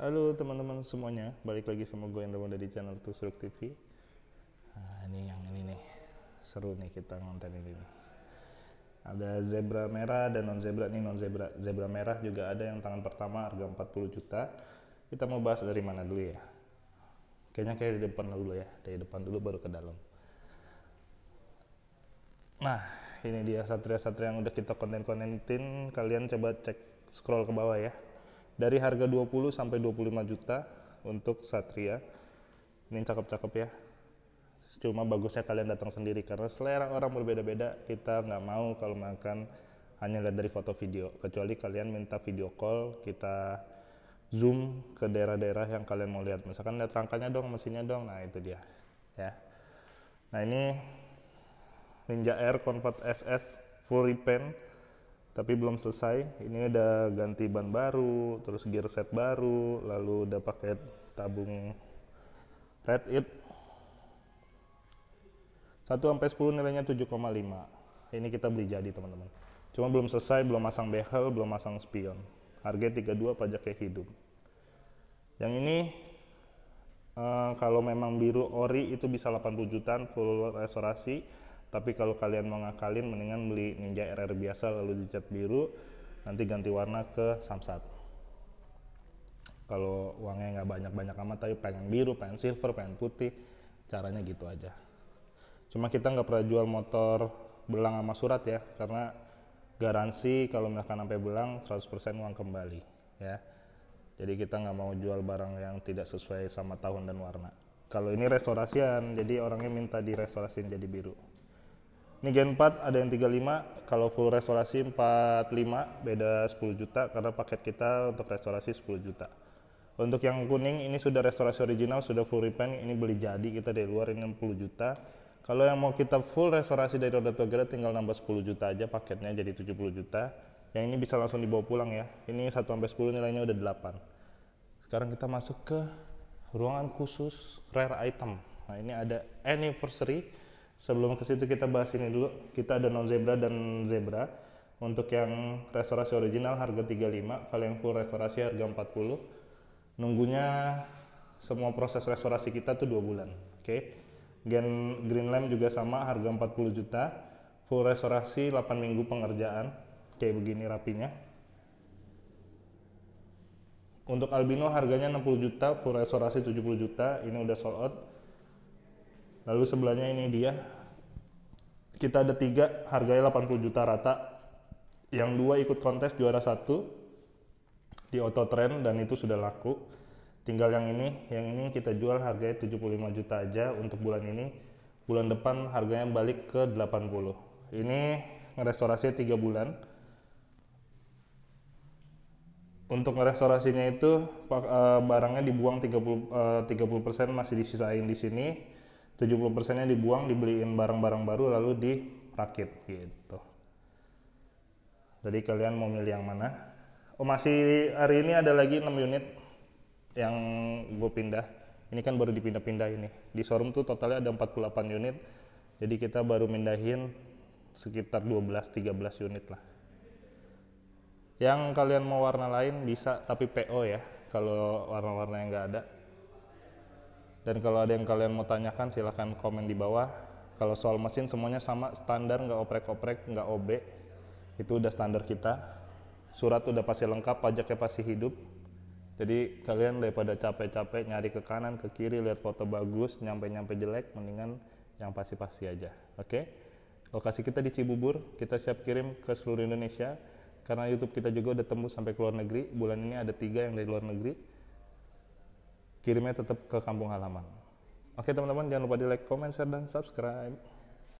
Halo teman-teman semuanya, balik lagi sama gue Indra dari channel Tusruk TV. Nah, ini yang ini nih, seru nih kita ngonten ini nih. Ada zebra merah dan non zebra nih non zebra. Zebra merah juga ada yang tangan pertama harga 40 juta. Kita mau bahas dari mana dulu ya? Kayaknya kayak di depan dulu ya, dari depan dulu baru ke dalam. Nah, ini dia satria-satria yang udah kita konten-kontentin. Kalian coba cek scroll ke bawah ya. Dari harga 20 sampai 25 juta untuk satria. Ini cakep-cakep ya. Cuma bagusnya kalian datang sendiri karena selera orang berbeda-beda. Kita nggak mau kalau makan hanya lihat dari foto video. Kecuali kalian minta video call, kita zoom ke daerah-daerah yang kalian mau lihat. Misalkan lihat rangkanya dong, mesinnya dong. Nah itu dia. Ya. Nah ini Ninja Air Convert SS full repaint tapi belum selesai. Ini udah ganti ban baru terus gear set baru lalu udah pakai tabung red it. 1 sampai 10 nilainya 7,5 ini kita beli jadi teman-teman. Cuma belum selesai belum masang behel belum masang spion. Harga 32 pajaknya hidup. Yang ini uh, kalau memang biru ori itu bisa 80 jutaan full restorasi tapi kalau kalian mau ngakalin mendingan beli Ninja RR biasa lalu dicat biru nanti ganti warna ke Samsat. Kalau uangnya nggak banyak-banyak amat tapi pengen biru pengen silver pengen putih caranya gitu aja. Cuma kita nggak pernah jual motor belang sama surat ya karena garansi kalau misalkan sampai belang 100% uang kembali ya. Jadi kita nggak mau jual barang yang tidak sesuai sama tahun dan warna. Kalau ini restorasian jadi orangnya minta direstorasiin jadi biru ini Gen 4 ada yang 35, kalau full restorasi 45 beda 10 juta karena paket kita untuk restorasi 10 juta. Untuk yang kuning ini sudah restorasi original, sudah full repaint, ini beli jadi kita dari luar ini 60 juta. Kalau yang mau kita full restorasi dari roda Togra tinggal nambah 10 juta aja paketnya jadi 70 juta. Yang ini bisa langsung dibawa pulang ya. Ini 1 sampai 10 nilainya udah 8. Sekarang kita masuk ke ruangan khusus rare item. Nah, ini ada anniversary Sebelum ke situ kita bahas ini dulu. Kita ada non zebra dan zebra. Untuk yang restorasi original harga 35, kalau yang full restorasi harga 40. Nunggunya semua proses restorasi kita tuh 2 bulan. Oke. Okay? Gen Green Lamp juga sama harga 40 juta. Full restorasi 8 minggu pengerjaan. Kayak begini rapinya. Untuk albino harganya 60 juta, full restorasi 70 juta. Ini udah sold out lalu sebelahnya ini dia. Kita ada tiga harganya 80 juta rata. Yang dua ikut kontes juara satu. Di auto trend dan itu sudah laku. Tinggal yang ini yang ini kita jual harganya 75 juta aja untuk bulan ini. Bulan depan harganya balik ke 80 ini ngerestorasinya tiga bulan. Untuk ngerestorasinya itu eh, barangnya dibuang 30 30% eh, masih disisain di sini 70 nya dibuang dibeliin barang-barang baru lalu dirakit gitu. Jadi kalian mau milih yang mana? Oh masih hari ini ada lagi 6 unit yang gue pindah. Ini kan baru dipindah-pindah ini. Di showroom tuh totalnya ada 48 unit. Jadi kita baru mindahin sekitar 12-13 unit lah. Yang kalian mau warna lain bisa tapi PO ya kalau warna-warna yang nggak ada dan kalau ada yang kalian mau tanyakan silahkan komen di bawah. Kalau soal mesin semuanya sama standar, nggak oprek-oprek, nggak OB. Itu udah standar kita. Surat udah pasti lengkap, pajaknya pasti hidup. Jadi kalian daripada capek-capek nyari ke kanan, ke kiri, lihat foto bagus, nyampe-nyampe jelek, mendingan yang pasti-pasti aja. Oke? Okay? Lokasi kita di Cibubur, kita siap kirim ke seluruh Indonesia. Karena YouTube kita juga udah tembus sampai ke luar negeri. Bulan ini ada tiga yang dari luar negeri kirimnya tetap ke kampung halaman. Oke teman-teman jangan lupa di like, comment, share, dan subscribe.